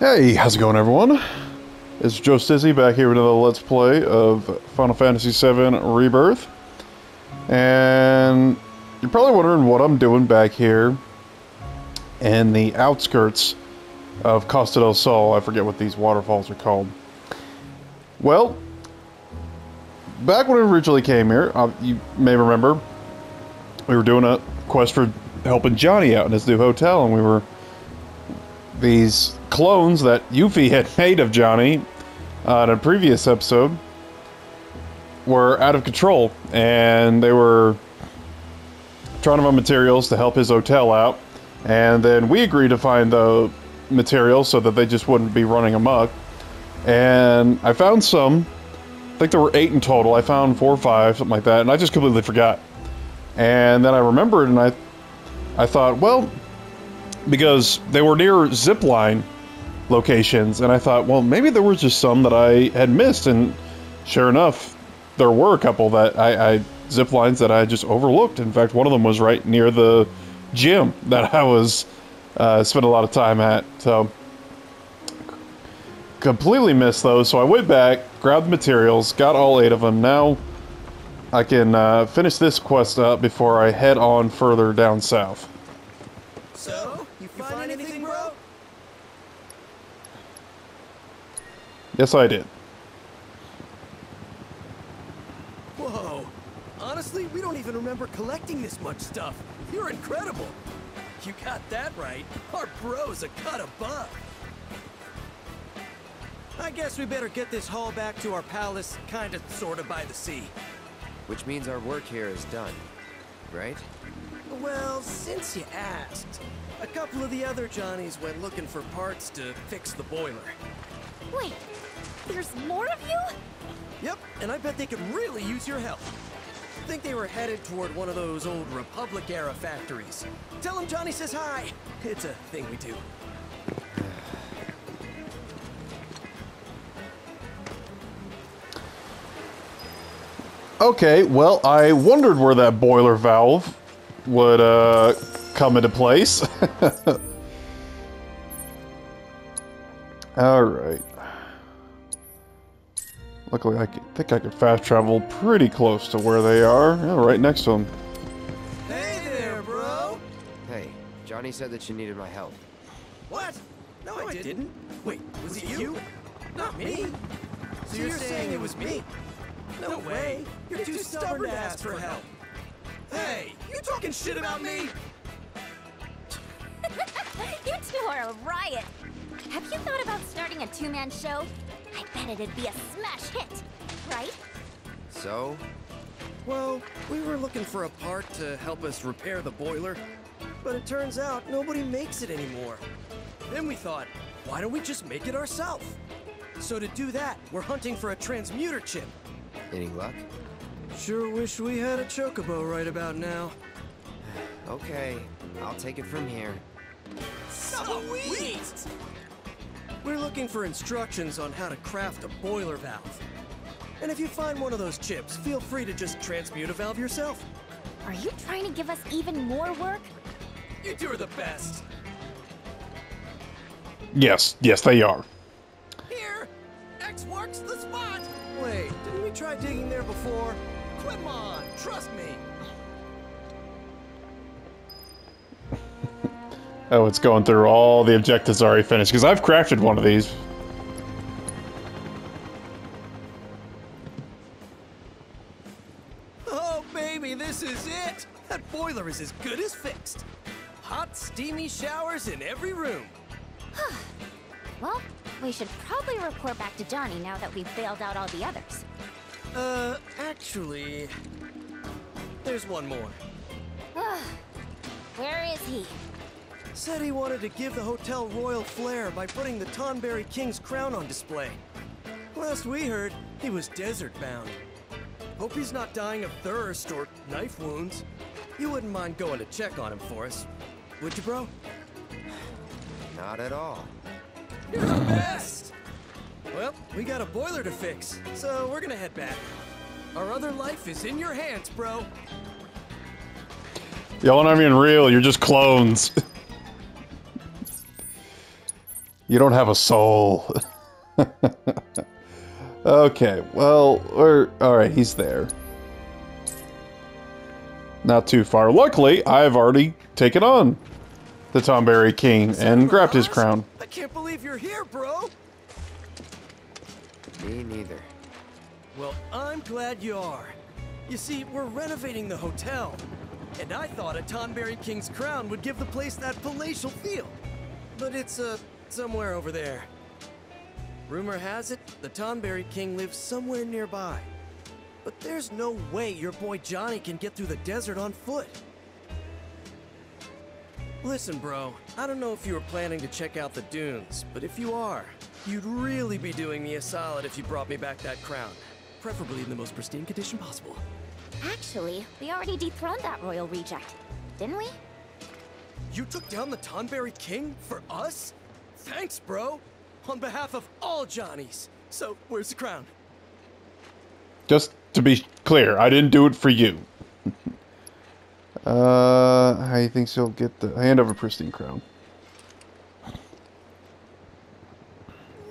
Hey, how's it going everyone? It's Jo Stizzy back here with another Let's Play of Final Fantasy VII Rebirth. And you're probably wondering what I'm doing back here in the outskirts of Costa del Sol. I forget what these waterfalls are called. Well, back when we originally came here, uh, you may remember, we were doing a quest for helping Johnny out in his new hotel, and we were these clones that Yuffie had made of Johnny uh, in a previous episode were out of control, and they were trying to find materials to help his hotel out, and then we agreed to find the materials so that they just wouldn't be running amok. And I found some. I think there were eight in total. I found four or five, something like that, and I just completely forgot. And then I remembered, and I, I thought, well, because they were near zipline locations, and I thought, well, maybe there was just some that I had missed, and sure enough, there were a couple that I, I zip lines that I just overlooked. In fact, one of them was right near the gym that I was uh, spent a lot of time at. So completely missed those. So I went back, grabbed the materials, got all eight of them. Now I can uh, finish this quest up before I head on further down south. So, you find anything, bro? Yes, I did. Whoa. Honestly, we don't even remember collecting this much stuff. You're incredible. You got that right. Our bro's a cut above. I guess we better get this haul back to our palace, kinda, sorta by the sea. Which means our work here is done, right? Well, since you asked, a couple of the other Johnnies went looking for parts to fix the boiler. Wait, there's more of you? Yep, and I bet they could really use your help. Think they were headed toward one of those old Republic-era factories. Tell them Johnny says hi. It's a thing we do. Okay, well, I wondered where that boiler valve would uh, come into place. Alright. Luckily, I think I could fast travel pretty close to where they are. Yeah, right next to them. Hey there, bro! Hey, Johnny said that you needed my help. What? No, I didn't. Wait, was it you? Not me. So you're saying it was me? No way. You're too stubborn to ask for help. Hey, you talking shit about me? you two are a riot. Have you thought about starting a two-man show? I bet it'd be a smash hit, right? So, Well, we were looking for a part to help us repair the boiler, but it turns out nobody makes it anymore. Then we thought, why don't we just make it ourselves? So to do that, we're hunting for a transmuter chip. any luck? Sure wish we had a chocobo right about now. Okay, I'll take it from here. Sweet! We're looking for instructions on how to craft a boiler valve. And if you find one of those chips, feel free to just transmute a valve yourself. Are you trying to give us even more work? You two are the best. Yes, yes, they are. Here, X marks the spot. Wait, didn't we try digging there before? Come on, trust me. Oh, it's going through all the objectives already finished, because I've crafted one of these. Oh, baby, this is it. That boiler is as good as fixed. Hot, steamy showers in every room. Well, we should probably report back to Johnny now that we've bailed out all the others. Uh, actually, there's one more. Where is he? Said he wanted to give the hotel royal flair by putting the Tonberry King's crown on display. Last we heard, he was desert bound. Hope he's not dying of thirst or knife wounds. You wouldn't mind going to check on him for us, would you, bro? Not at all. You're the best! Well, we got a boiler to fix, so we're gonna head back. Our other life is in your hands, bro. Y'all aren't even real, you're just clones. You don't have a soul. okay, well, we're alright, he's there. Not too far. Luckily, I've already taken on the Tonberry King and grabbed his crown. I can't believe you're here, bro. Me neither. Well, I'm glad you are. You see, we're renovating the hotel. And I thought a Tonberry King's crown would give the place that palatial feel. But it's, uh, somewhere over there. Rumor has it, the Tonberry King lives somewhere nearby. But there's no way your boy Johnny can get through the desert on foot. Listen, bro, I don't know if you were planning to check out the dunes, but if you are, you'd really be doing me a solid if you brought me back that crown. Preferably in the most pristine condition possible. Actually, we already dethroned that royal reject, didn't we? You took down the Tonberry King for us? Thanks, bro! On behalf of all Johnnies. So, where's the crown? Just to be clear, I didn't do it for you. uh, how you think she'll get the hand over pristine crown?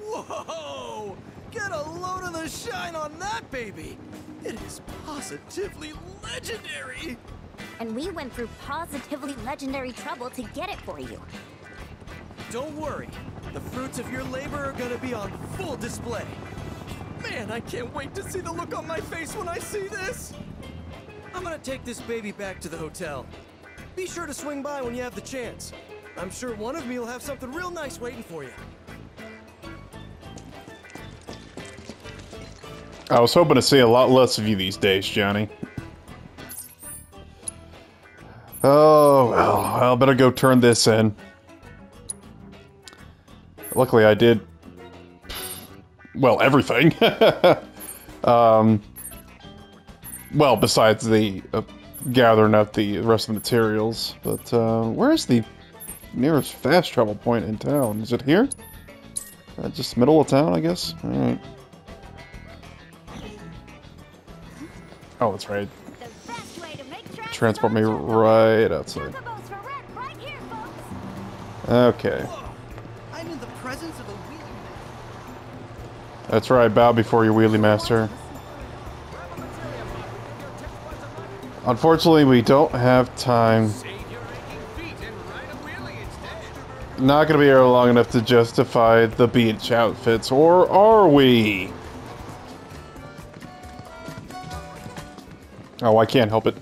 Whoa! Get a load of the shine on that baby! It is positively legendary! And we went through positively legendary trouble to get it for you. Don't worry, the fruits of your labor are gonna be on full display. Man, I can't wait to see the look on my face when I see this! I'm gonna take this baby back to the hotel. Be sure to swing by when you have the chance. I'm sure one of me will have something real nice waiting for you. I was hoping to see a lot less of you these days, Johnny. Oh, well, I better go turn this in. Luckily, I did. Well, everything. um, well, besides the uh, gathering up the rest of the materials. But uh, where's the nearest fast travel point in town? Is it here? Uh, just middle of town, I guess. All right. Oh, that's right. The best way to make tracks Transport me is right outside. Chocobos for rent right here, folks. Okay. That's right. Bow before your wheelie master. Unfortunately, we don't have time. Not gonna be here long enough to justify the beach outfits, or are we? Oh, I can't help it.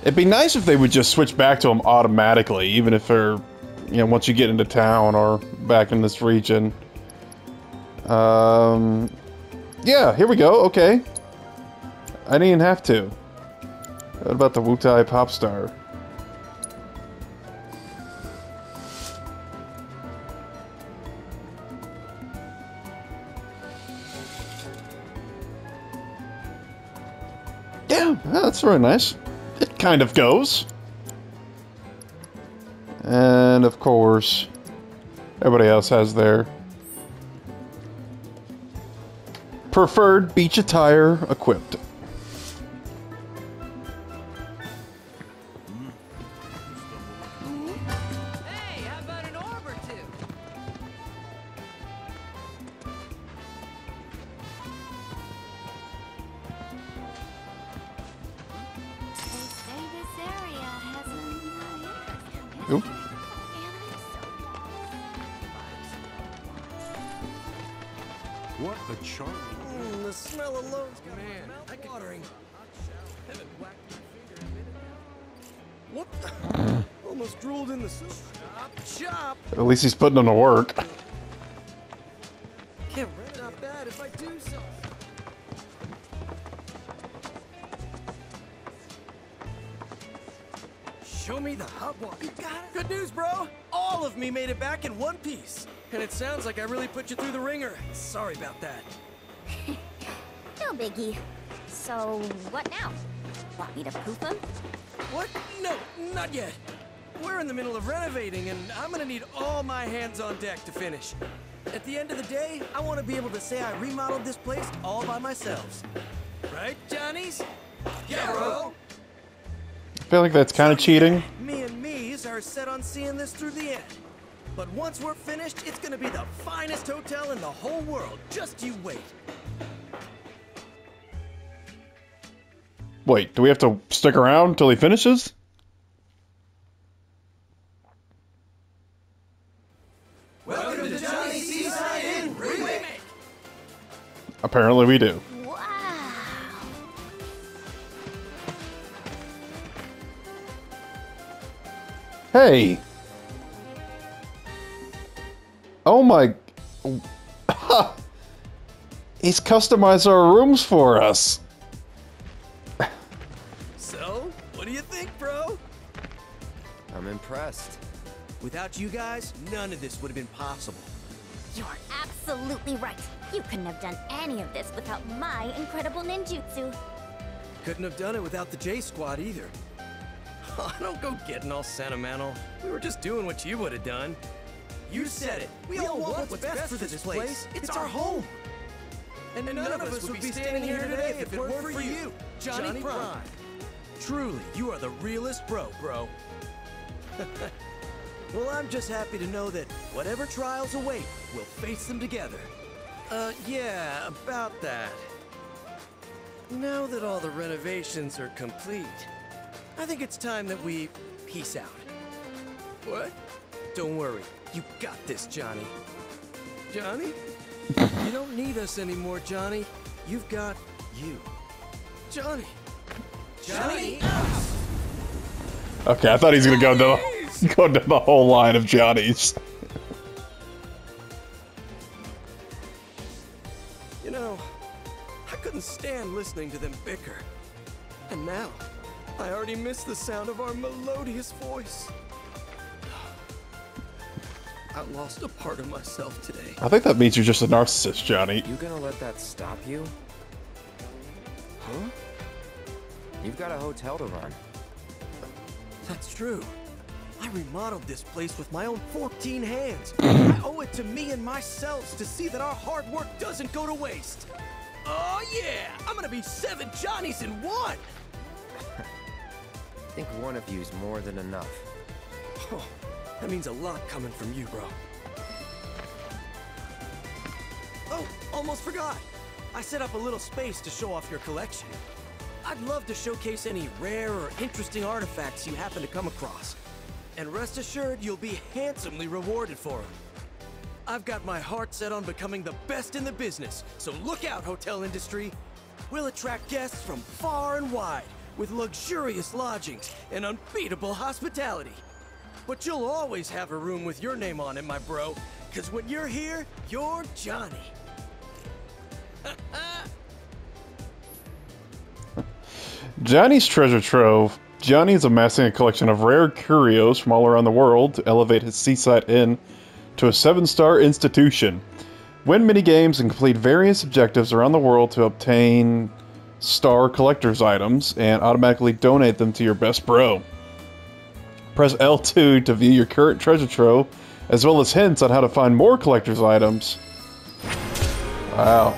It'd be nice if they would just switch back to them automatically, even if they're, you know, once you get into town or back in this region. Um, yeah, here we go. Okay. I didn't even have to. What about the Wutai pop star? Yeah, that's very nice. It kind of goes. And of course, everybody else has their preferred beach attire equipped. Hey, how about an orb or two? They say this area has a Oop. What a charming. Mm, the smell alone's got man, mouth-watering. What the? Almost drooled in the soup. Chop, chop. At least he's putting in the work. Can't rent not bad if I do so. Show me the hot one. You got it. Good news, bro. All of me made it back in one piece. And it sounds like I really put you through the ringer. Sorry about that. No biggie. So, what now? Want me to poop him? What? No, not yet. We're in the middle of renovating, and I'm gonna need all my hands on deck to finish. At the end of the day, I want to be able to say I remodeled this place all by myself. Right, Johnnies? Yeah, bro. I feel like that's kind of cheating. Me and me's are set on seeing this through the end. But once we're finished, it's gonna be the finest hotel in the whole world. Just you wait. Wait, do we have to stick around until he finishes? Welcome to Johnny Seaside Inn Remake! Apparently we do. Wow. Hey! Oh my... He's customized our rooms for us. Impressed. Without you guys, none of this would have been possible. You're absolutely right. You couldn't have done any of this without my incredible ninjutsu. Couldn't have done it without the J Squad either. I don't go getting all sentimental. We were just doing what you would have done. You said it. We, all want what's best, for this place. It's, our home. And, none, of us would be standing here today if it weren't for you, Johnny, Prime. Truly, you are the realest bro, bro. well, I'm just happy to know that whatever trials await, we'll face them together. Uh, yeah, about that. Now that all the renovations are complete, I think it's time that we peace out. What? Don't worry, you got this, Johnny. Johnny? you don't need us anymore, Johnny. You've got you. Johnny. Johnny? Okay, I thought he was gonna go down the, go down the whole line of Johnny's. You know, I couldn't stand listening to them bicker. And now, I already miss the sound of our melodious voice. I lost a part of myself today. I think that means you're just a narcissist, Johnny. You gonna let that stop you? Huh? You've got a hotel to run. That's true. I remodeled this place with my own 14 hands. I owe it to me and myself to see that our hard work doesn't go to waste. Oh yeah! I'm gonna be seven Johnnies in one! I think one of you's more than enough. Oh, that means a lot coming from you, bro. Oh, almost forgot. I set up a little space to show off your collection. I'd love to showcase any rare or interesting artifacts you happen to come across. And rest assured, you'll be handsomely rewarded for them. I've got my heart set on becoming the best in the business, so look out, hotel industry. We'll attract guests from far and wide, with luxurious lodgings and unbeatable hospitality. But you'll always have a room with your name on it, my bro, because when you're here, you're Johnny. Johnny's treasure trove. Johnny is amassing a collection of rare curios from all around the world to elevate his seaside inn to a seven-star institution. Win mini games and complete various objectives around the world to obtain star collector's items and automatically donate them to your best bro. Press L2 to view your current treasure trove, as well as hints on how to find more collector's items. Wow.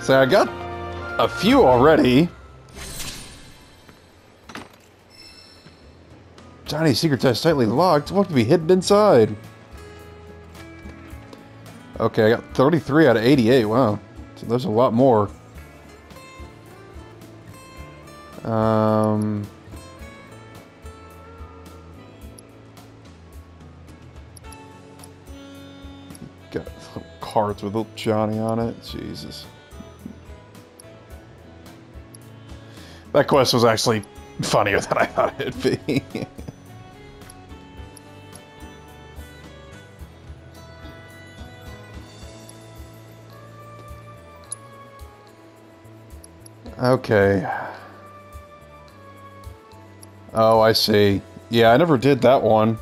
So I got a few already. Johnny's secret test tightly locked. What could be hidden inside? Okay, I got 33 out of 88. Wow. So there's a lot more. Um... Got cards with little Johnny on it. Jesus. That quest was actually funnier than I thought it'd be. okay. Oh, I see. Yeah, I never did that one.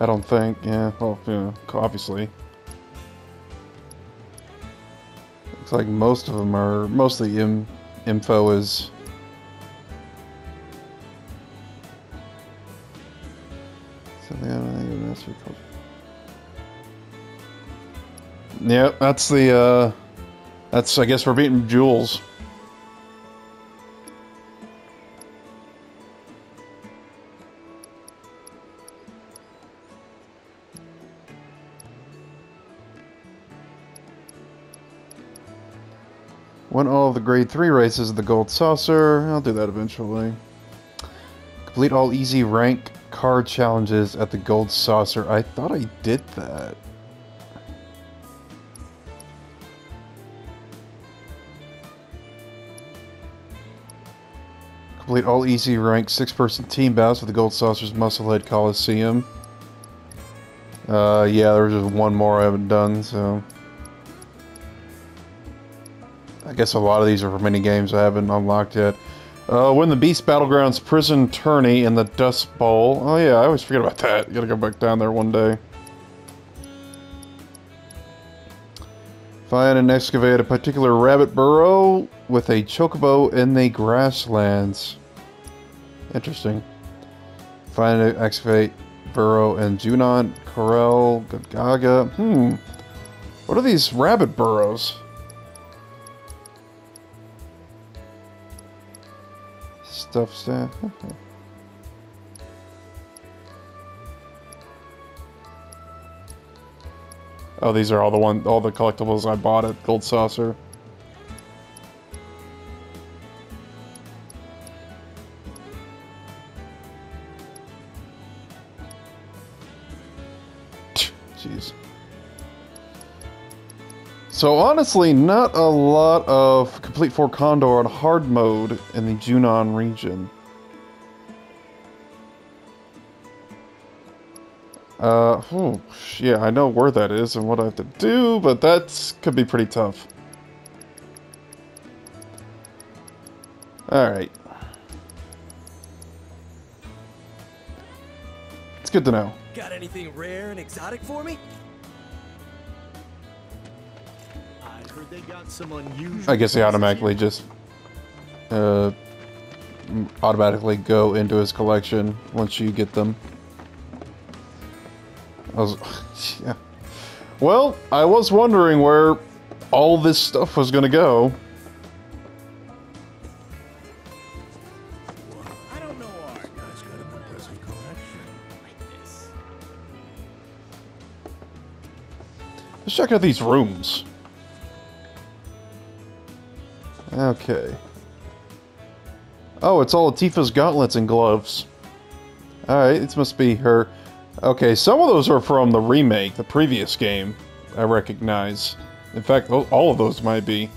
I don't think. Yeah, well, yeah, obviously. Looks like most of them are, most of the im info is... Yep, that's the, uh, that's, I guess we're beating Jules. Won all of the grade 3 races of the Gold Saucer. I'll do that eventually. Complete all easy rank card challenges at the Gold Saucer. I thought I did that. Complete all easy rank six person team battles with the Gold Saucer's Musclehead Coliseum. Uh, yeah, there's just one more I haven't done, so. I guess a lot of these are for mini games I haven't unlocked yet. Uh, win the Beast Battlegrounds Prison Tourney in the Dust Bowl. Oh yeah, I always forget about that. gotta go back down there one day. Find and excavate a particular rabbit burrow with a chocobo in the grasslands. Interesting. Find and excavate burrow in Junon, Corel, Gaga. Hmm. What are these rabbit burrows? Stuff staff. Oh, these are all the one, all the collectibles I bought at Gold Saucer. Jeez. So honestly, not a lot of Complete Fort Condor on hard mode in the Junon region. Uh, oh, yeah, I know where that is and what I have to do, but that could be pretty tough. Alright. It's good to know. Got anything rare and exotic for me? I heard they got some unusual. I guess he automatically just uh, automatically go into his collection once you get them. I was, yeah. Well, I was wondering where all this stuff was gonna go. I don't know why. Guy's got an impressive collection. Let's check out these rooms. Okay. Oh, it's all Tifa's gauntlets and gloves. Alright, this must be her. Okay, some of those are from the remake, the previous game, I recognize. In fact, all of those might be.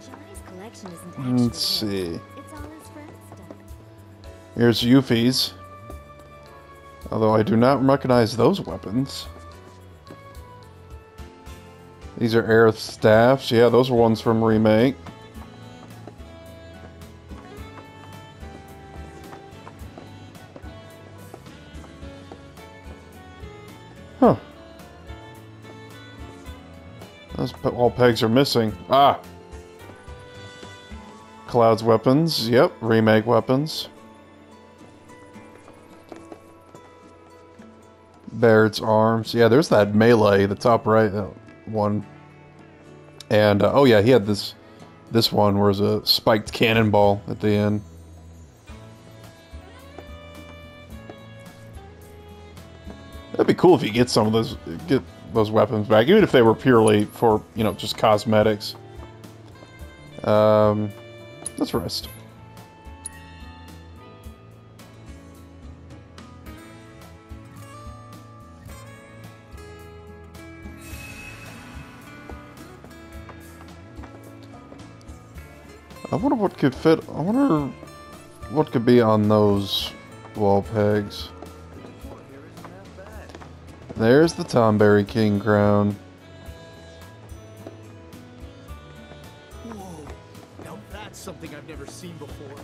Johnny's collection isn't actually Let's see. his. It's all his friends' stuff. Here's Yuffie's. Although I do not recognize those weapons. These are Aerith staffs. Yeah, those are ones from remake. All pegs are missing. Ah! Cloud's weapons. Yep, remake weapons. Barret's arms. Yeah, there's that melee, the top right one. And uh, oh yeah, he had this this one it's a spiked cannonball at the end. That'd be cool if you get some of those get those weapons back, even if they were purely for you know just cosmetics. Um, let's rest. I wonder what could fit. I wonder what could be on those wall pegs. There's the Tonberry King crown. Whoa! Now that's something I've never seen before.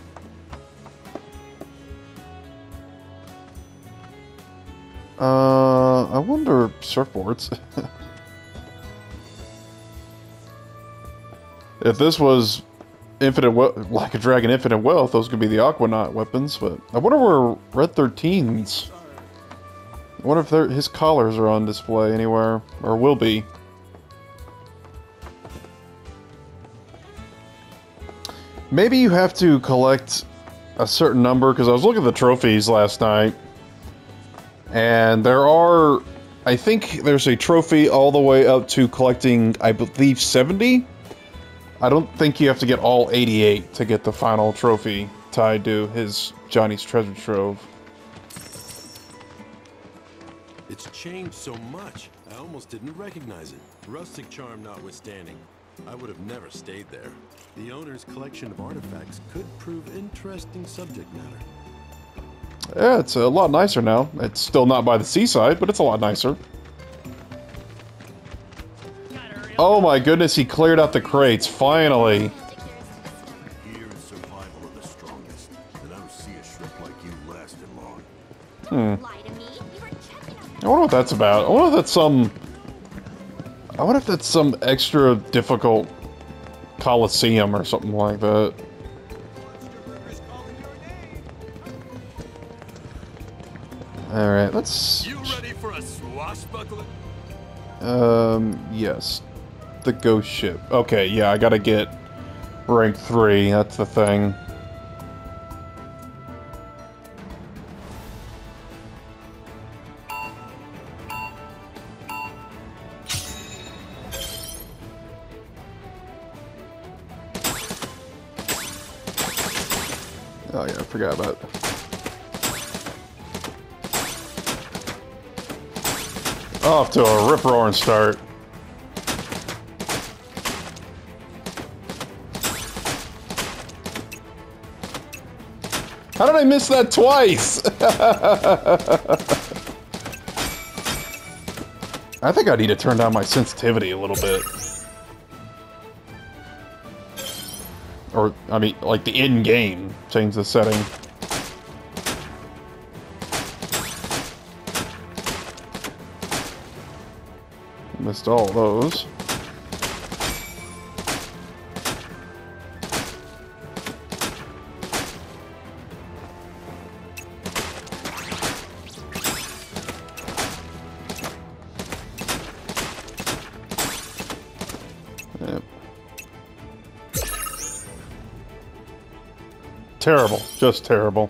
Uh, I wonder surfboards. if this was infinite, we- like a dragon, infinite wealth, those could be the Aquanaut weapons. But I wonder where Red 13's. I wonder if his collars are on display anywhere, or will be. Maybe you have to collect a certain number, because I was looking at the trophies last night, and there are I think there's a trophy all the way up to collecting, I believe, 70. I don't think you have to get all 88 to get the final trophy tied to his Johnny's Treasure Trove. It's changed so much, I almost didn't recognize it. Rustic charm notwithstanding, I would have never stayed there. The owner's collection of artifacts could prove interesting subject matter. Yeah, it's a lot nicer now. It's still not by the seaside, but it's a lot nicer. Oh my goodness, he cleared out the crates, finally. Here is survival of the strongest, and I don't see a shrimp like you wonder what that's about. I wonder if that's some... I wonder if that's some extra difficult Coliseum or something like that. Alright, let's... You ready for a swashbuckler? Um, yes. The ghost ship. Okay, yeah, I gotta get rank 3, that's the thing. A rip-roaring start. How did I miss that twice? I think I need to turn down my sensitivity a little bit. Or, I mean, like the in-game, change the setting. Missed all those. Terrible. Just terrible.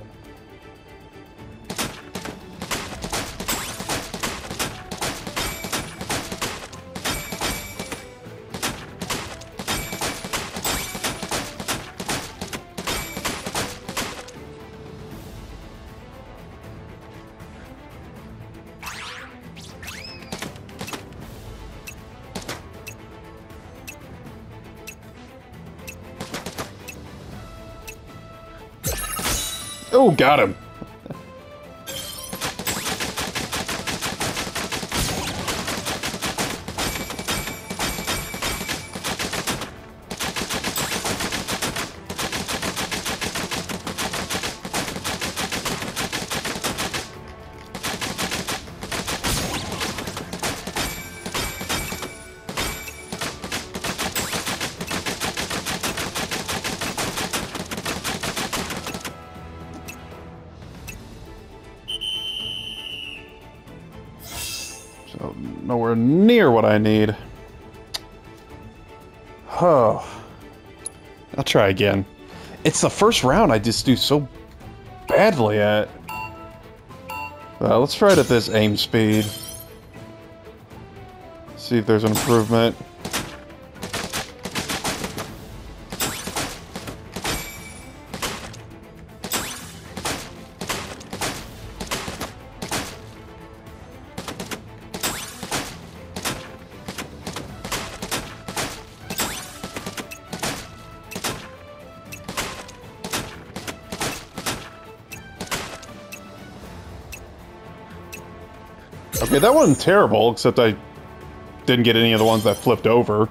So, nowhere near what I need. Oh. I'll try again. It's the first round I just do so badly at. Uh, let's try it at this aim speed. See if there's an improvement. Okay, that wasn't terrible, except I didn't get any of the ones that flipped over.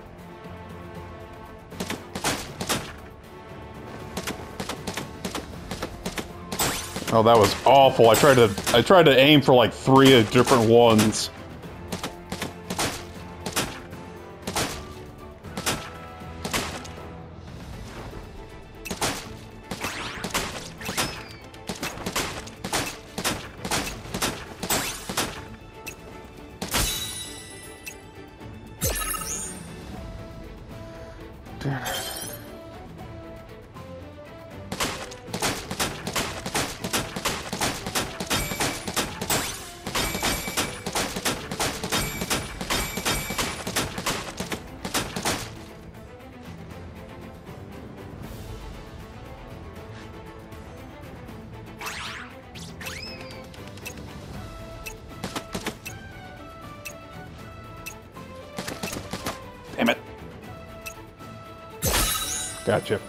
Oh, that was awful. I tried to I tried to aim for like three different ones. Damn it. Gotcha.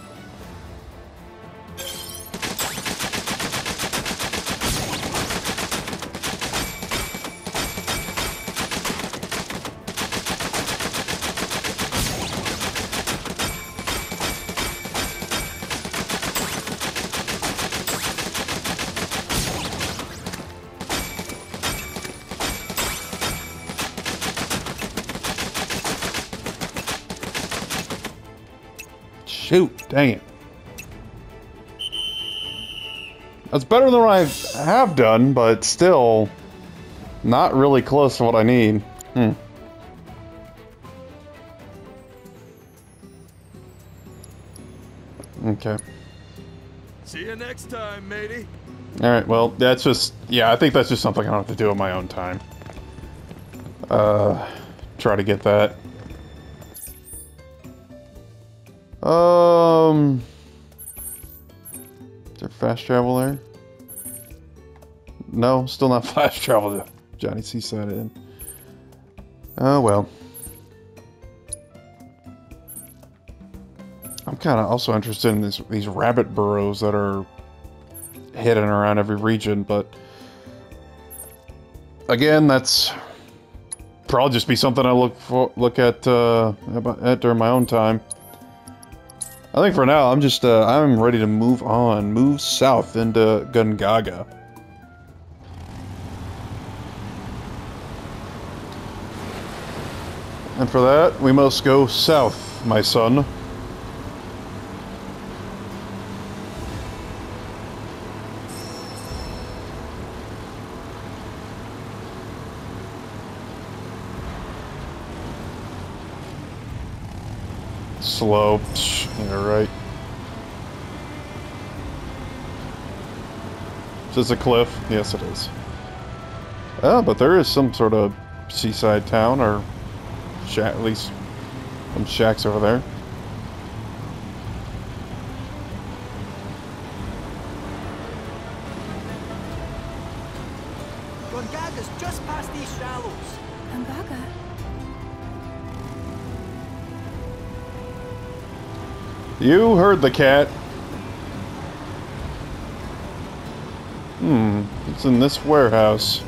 Shoot, dang it. That's better than what I have done, but still not really close to what I need. Hmm. Okay. See you next time, matey. Alright, well, that's just... Yeah, I think that's just something I don't have to do on my own time. Uh, try to get that. Um... fast travel there? No, still not fast travel to Johnny Seaside Inn. Oh, well. I'm kind of also interested in this, these rabbit burrows that are hidden around every region, but again, that's probably just be something I look for, look at, uh, at during my own time. I think for now, I'm just, uh, I'm ready to move on, move south into Gongaga. And for that, we must go south, my son. Slow. Right. Is this a cliff? Yes, it is. Ah, but there is some sort of seaside town, or at least some shacks over there. You heard the cat. Hmm, it's in this warehouse.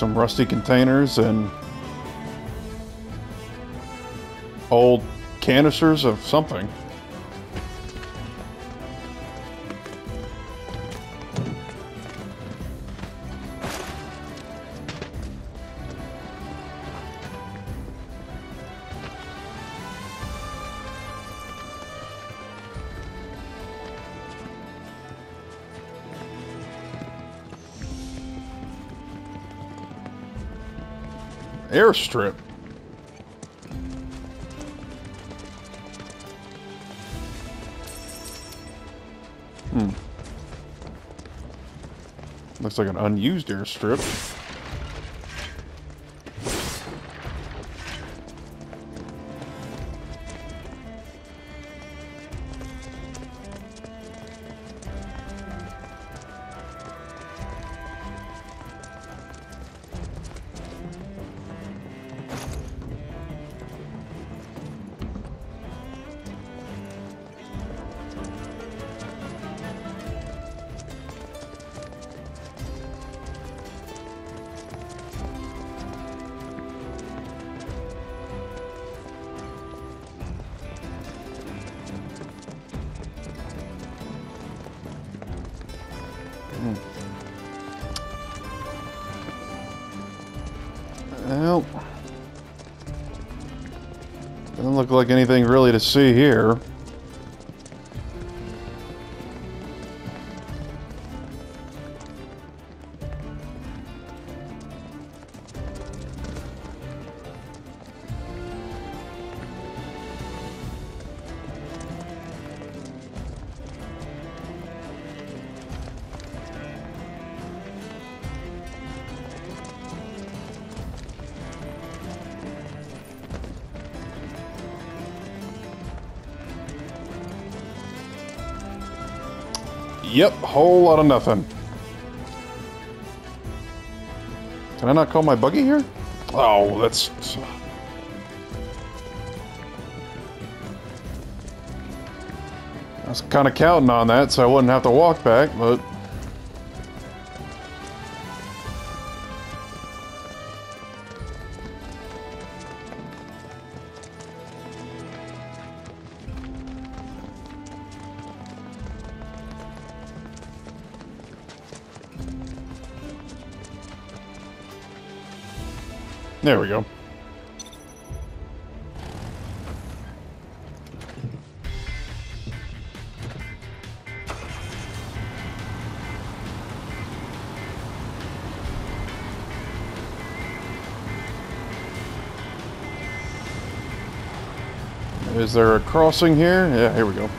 Some rusty containers and old canisters of something. Airstrip. Hmm. Looks like an unused airstrip. Anything really to see here. Yep, whole lot of nothing. Can I not call my buggy here? Oh, that's... I was kind of counting on that so I wouldn't have to walk back, but... There we go. Is there a crossing here? Yeah, here we go.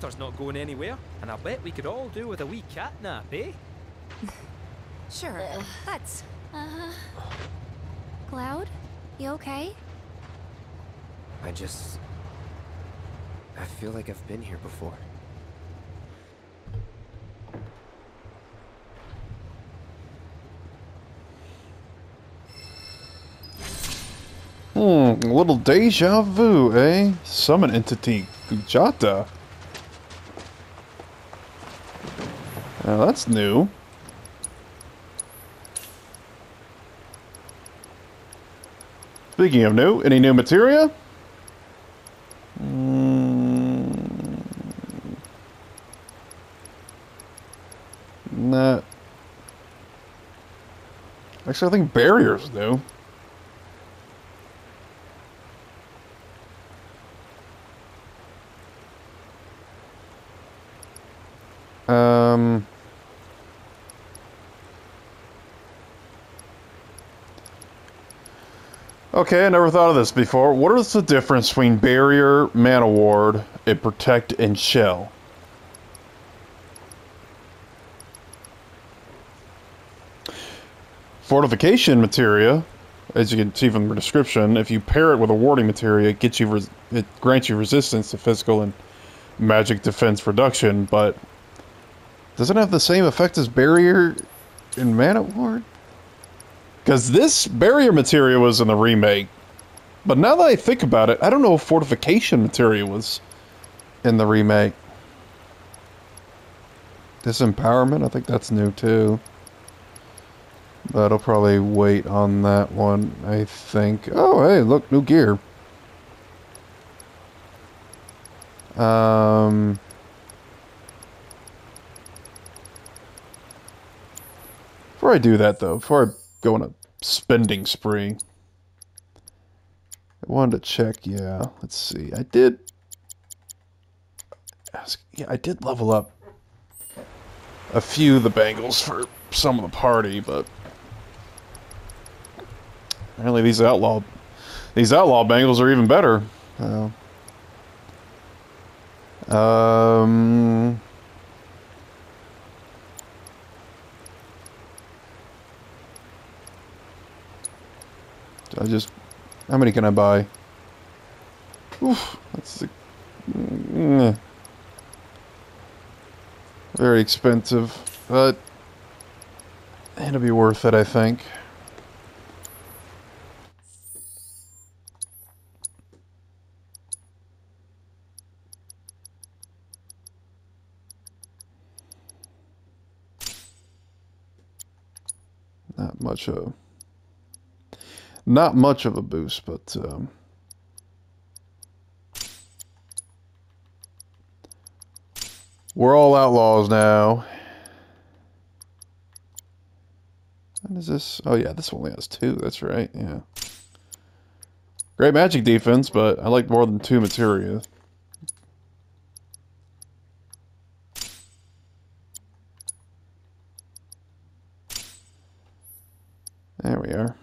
The reactor's not going anywhere, and I bet we could all do with a wee cat nap, eh? Sure. Let's. Uh, Cloud, you okay? I just... I feel like I've been here before. Hmm, a little deja vu, eh? Summon entity Kujata. Now that's new. Speaking of new, any new materia? Mm, nah. Actually, I think barriers new. Okay, I never thought of this before. What is the difference between barrier, mana ward, and protect and shell? Fortification materia, as you can see from the description, if you pair it with a warding materia, it gets you it grants you resistance to physical and magic defense reduction, but does it have the same effect as barrier in mana ward? Because this barrier material was in the remake, but now that I think about it, I don't know if fortification material was in the remake. Disempowerment, I think that's new too. But I'll probably wait on that one, I think. Oh, hey, look, new gear. Um... Before I do that, though, before I go on a spending spree, I wanted to check. Yeah, let's see. I did. ask- Yeah, I did level up a few of the bangles for some of the party, but apparently these outlaw these outlaw bangles are even better. Uh, um. I just, how many can I buy? Oof, that's mm, very expensive, but it'll be worth it, I think. Not much of not much of a boost, but um, we're all outlaws now. Is this? Oh yeah, this only has two. That's right. Yeah. Great magic defense, but I like more than two materia. There we are.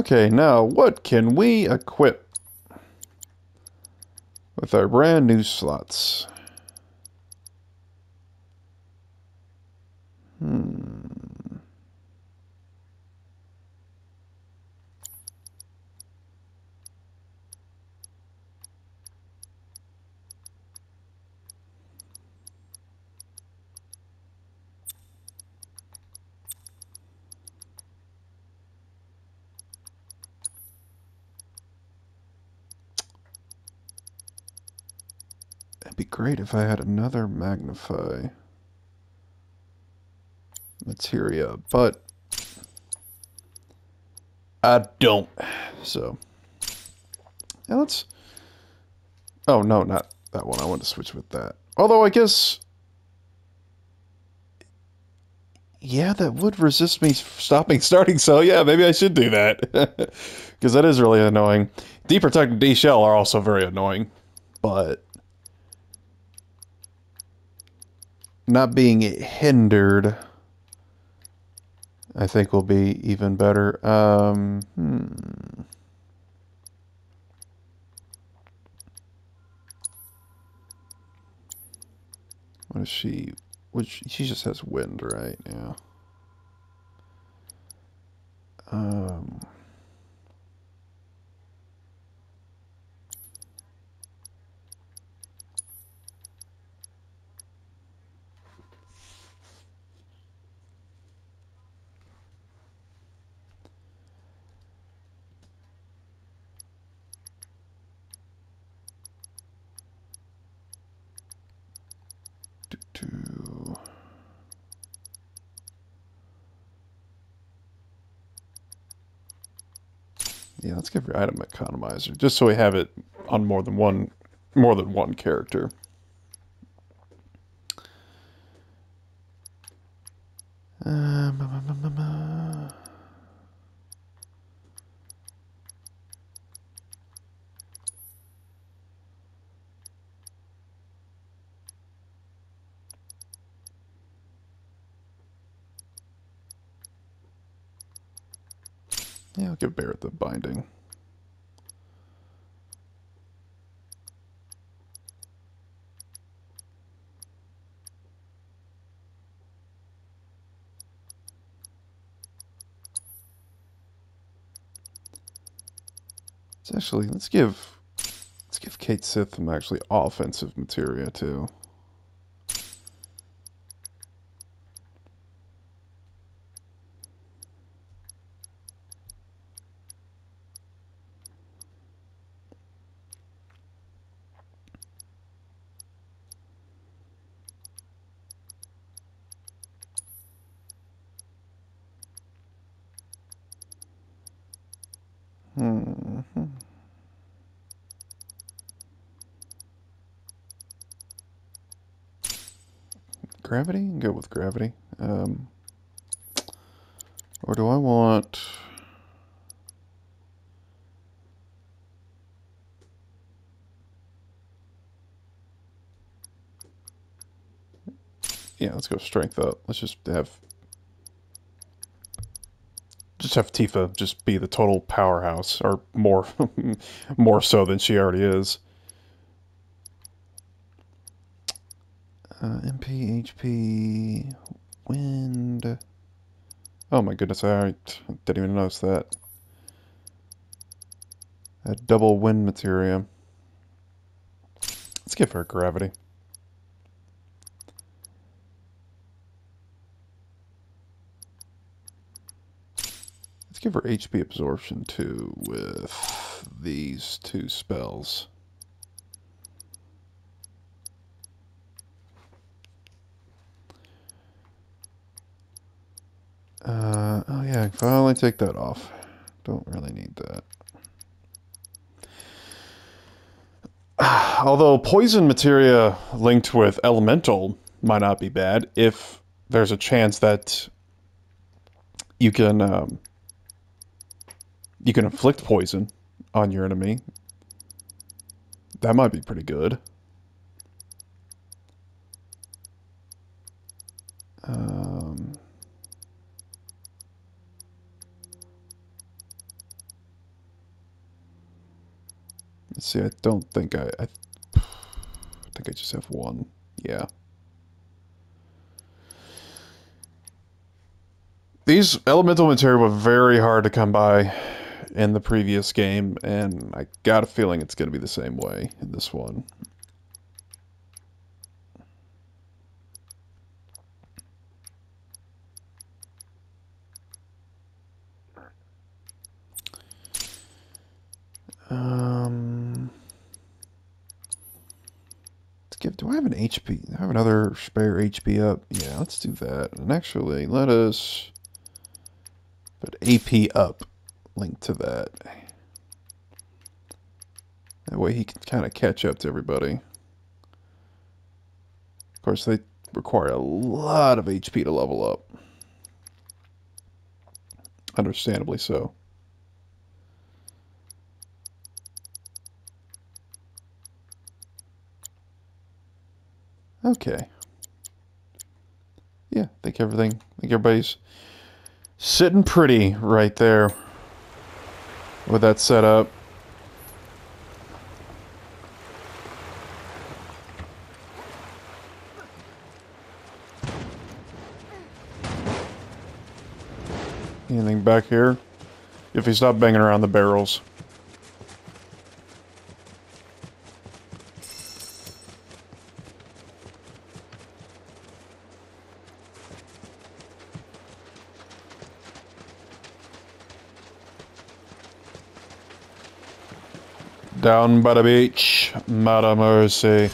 Okay, now what can we equip with our brand new slots? Great if I had another magnify materia, but I don't. So, yeah, let's. Oh no, not that one. I want to switch with that. Although I guess, yeah, that would resist me stopping starting. So yeah, maybe I should do that because that is really annoying. D protect and D shell are also very annoying, but not being hindered. I think will be even better. Um, hmm. What is she? Which she just has wind, right? Yeah. Um. Yeah let's give your item economizer just so we have it on more than one more than one character um, Yeah, I'll give Barret the binding. Let's actually let's give let's give Cait Sith some actually offensive materia too. Hmm. Gravity? Go with gravity. Um, or do I want... Yeah, let's go strength up. Let's just have just have Tifa just be the total powerhouse, or more, more so than she already is. Uh, MP, HP, wind. Oh my goodness, I didn't even notice that. A double wind materia. Let's give her gravity. Let's give her HP absorption too with these two spells. Uh, oh yeah, if I only take that off. Don't really need that. Although poison materia linked with elemental might not be bad if there's a chance that you can um, you can inflict poison on your enemy. That might be pretty good. Um, let's see. I don't think I. I, I think I just have one. Yeah. These elemental material were very hard to come by in the previous game, and I got a feeling it's going to be the same way in this one. Um, let's give. Do I have an HP? I have another spare HP up? Yeah, let's do that. And actually, let us put AP up. Link to that. That way he can kind of catch up to everybody. Of course, they require a lot of HP to level up. Understandably so. Okay. Yeah, I think everything, I think everybody's sitting pretty right there with that setup. Anything back here? If you stop banging around the barrels. Down by the beach, Madam Mercy.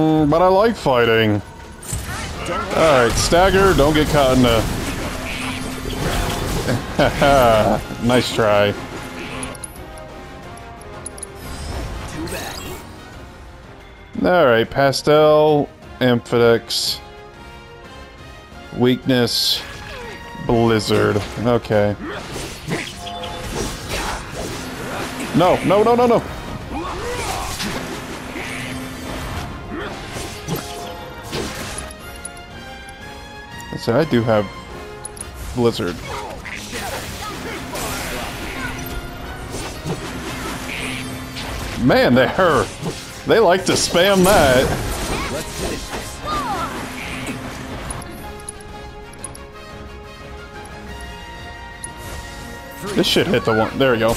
Mm, but I like fighting. Alright, stagger, don't get caught in the... nice try. Alright, Pastel, Amphidex, Weakness, Blizzard. Okay. No, no, no, no, no! So I do have Blizzard. Man, they hurt. They like to spam that. This shit hit the one. There we go.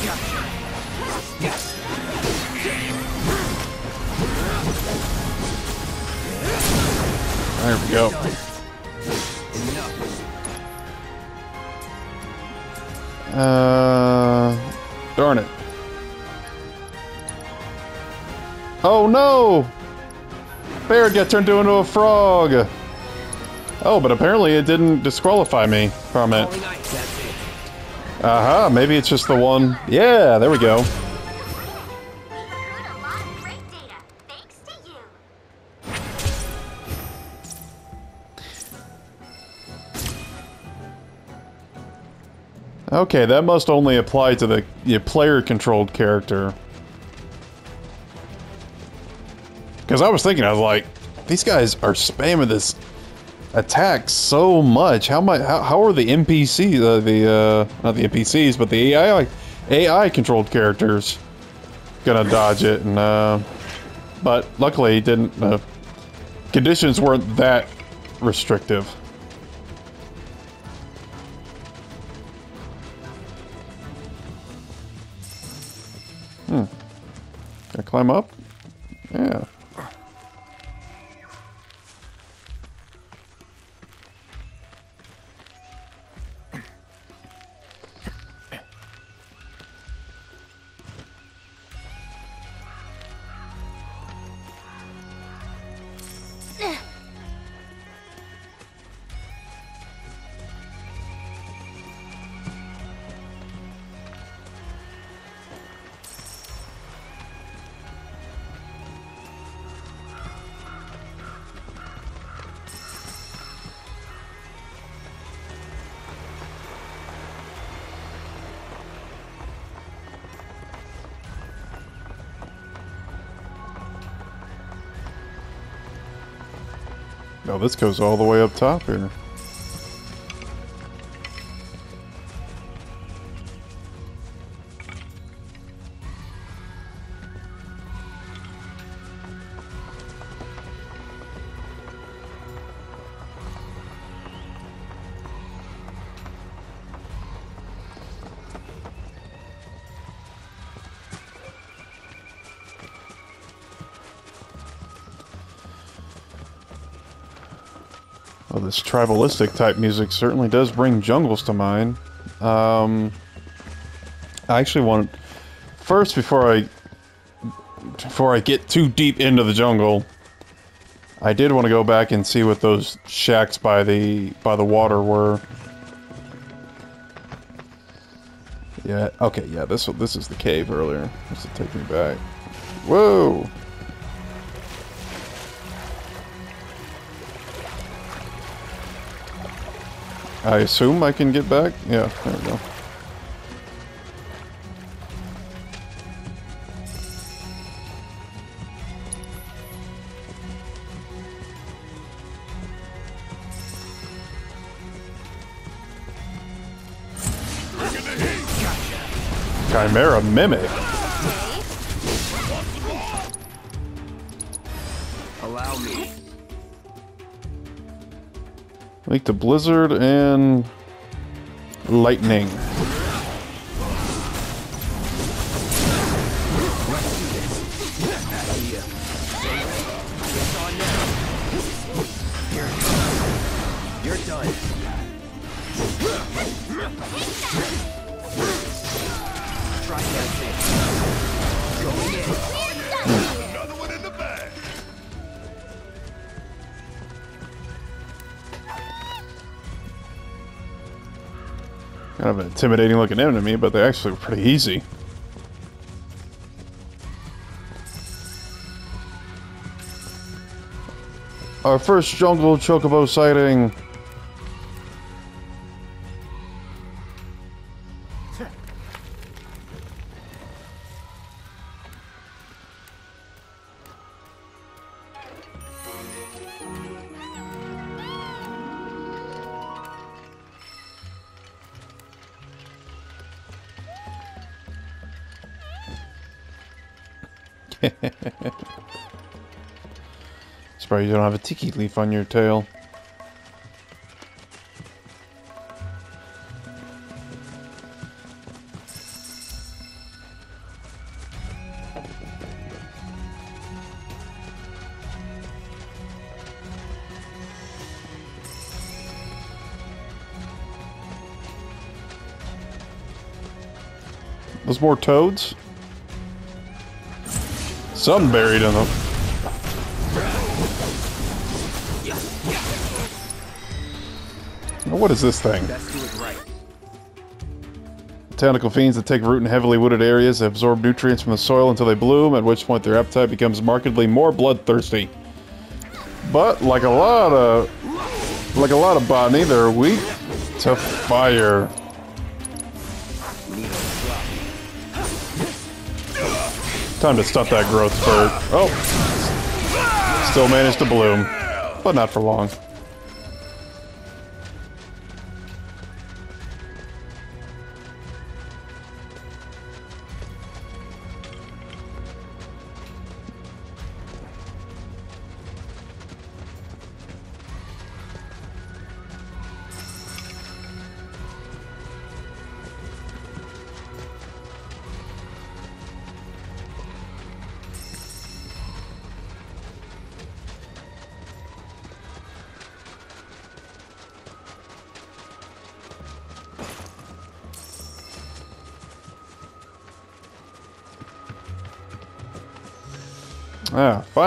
Got turned into a frog. Oh, but apparently it didn't disqualify me from it. Uh-huh, maybe it's just the one. Yeah, there we go. Okay, that must only apply to the, the player-controlled character. Because I was thinking, I was like, these guys are spamming this attack so much. How much? How, how are the NPCs, uh, the uh, not the NPCs, but the AI AI controlled characters gonna dodge it? And uh, but luckily, didn't. Uh, conditions weren't that restrictive. Hmm. Can I climb up? Yeah. This goes all the way up top here. Well, this tribalistic type music certainly does bring jungles to mind. Um, I actually want first before I before I get too deep into the jungle, I did want to go back and see what those shacks by the by the water were. Yeah. Okay. Yeah. This this is the cave earlier. This will take me back. Whoa. I assume I can get back? Yeah, there we go. Chimera Mimic. Link the Blizzard and Lightning. Kind of an intimidating looking enemy, but they actually were pretty easy. Our first jungle chocobo sighting. Surprised you don't have a tiki leaf on your tail. Those more toads? Some buried in them. What is this thing? Right. Botanical fiends that take root in heavily wooded areas absorb nutrients from the soil until they bloom, at which point their appetite becomes markedly more bloodthirsty. But like a lot of like a lot of botany, they're weak to fire. Time to stunt that growth spurt. Oh, still managed to bloom, but not for long.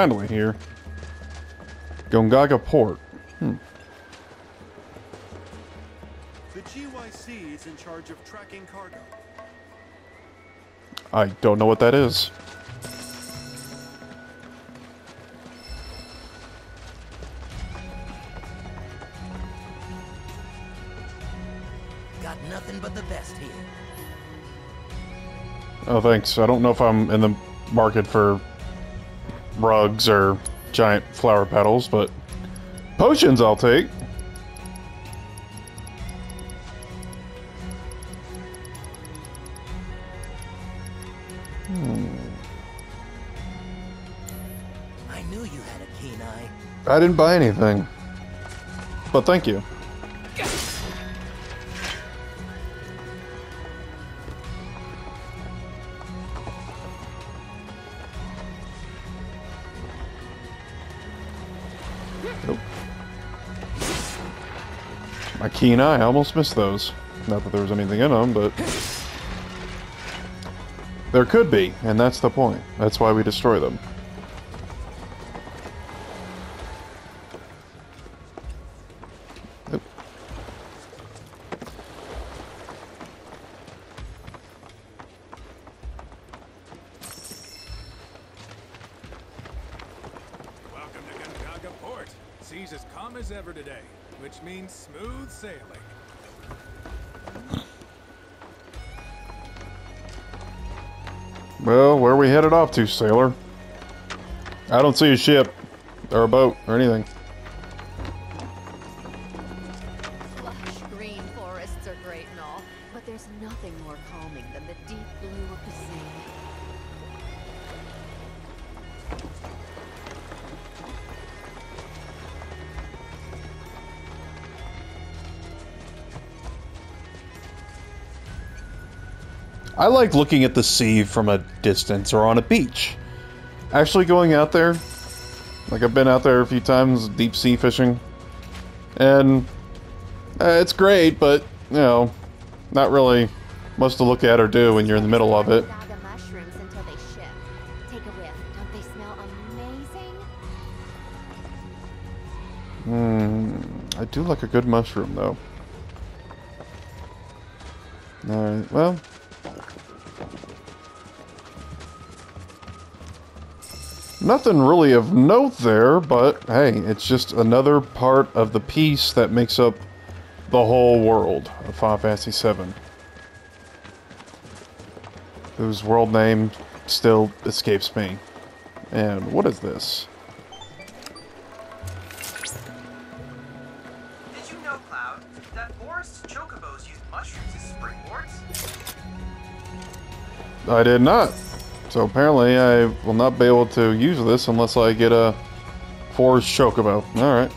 Finally here. Gongaga Port. The GYC is in charge of tracking cargo. I don't know what that is. Got nothing but the best here. Oh, thanks. I don't know if I'm in the market for rugs or giant flower petals, but potions I'll take. Hmm. I knew you had a keen eye. I didn't buy anything. But thank you. Keen eye, I almost missed those. Not that there was anything in them, but... There could be, and that's the point. That's why we destroy them. To, sailor? I don't see a ship, or a boat, or anything. I like looking at the sea from a distance or on a beach. Actually going out there, like I've been out there a few times, deep sea fishing, and uh, it's great, but, you know, not really much to look at or do when you're in the middle of it. Gaga mushrooms until they ship. Take a whiff. Don't they smell amazing? Hmm, I do like a good mushroom, though. Alright, well. Nothing really of note there, but hey, it's just another part of the piece that makes up the whole world of Final Fantasy VII. Whose world name still escapes me. And what is this? Did you know, Cloud, that Forest's chocobos use mushrooms as springboards? I did not. So apparently I will not be able to use this unless I get a forest chocobo. Alright.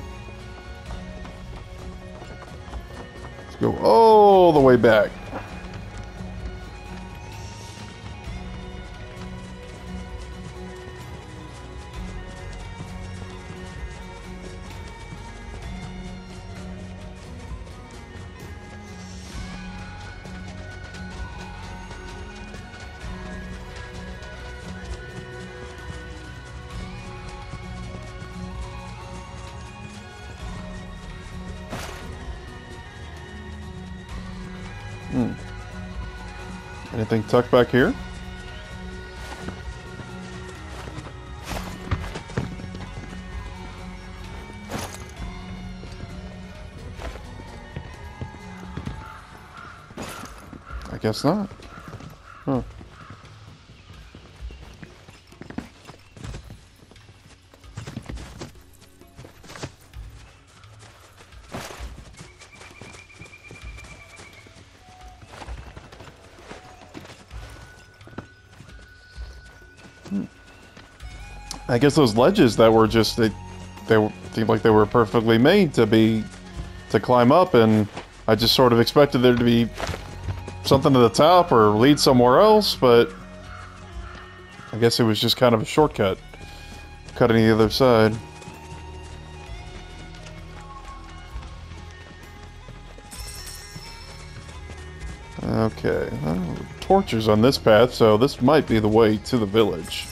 Let's go all the way back. Anything tucked back here? I guess not. Guess those ledges that were just they they seemed like they were perfectly made to be to climb up, and I just sort of expected there to be something to the top or lead somewhere else, but I guess it was just kind of a shortcut, cutting the other side. Okay, well, torches on this path, so this might be the way to the village.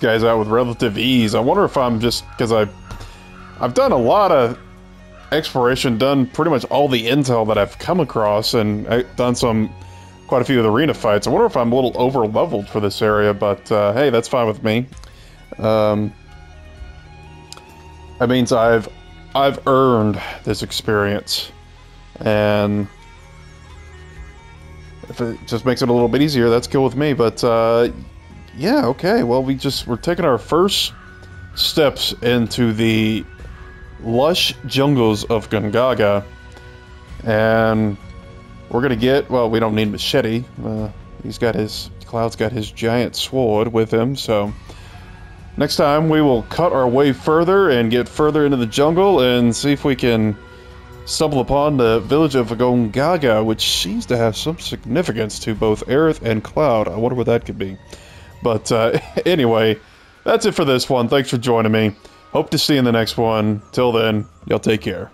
Guys out with relative ease. I wonder if I'm just because I, I've done a lot of exploration, done pretty much all the intel that I've come across, and I've done some, quite a few of the arena fights. I wonder if I'm a little over leveled for this area, but uh, hey, that's fine with me. Um, that means I've, I've earned this experience, and if it just makes it a little bit easier, that's cool with me. But uh, yeah, okay. Well, we just we're taking our first steps into the lush jungles of Gongaga, and we're gonna get. Well, we don't need machete. Uh, he's got his Cloud's got his giant sword with him, so. Next time we will cut our way further and get further into the jungle and see if we can stumble upon the village of Gongaga, which seems to have some significance to both Aerith and Cloud. I wonder what that could be. But uh, anyway, that's it for this one. Thanks for joining me. Hope to see you in the next one. Till then, y'all take care.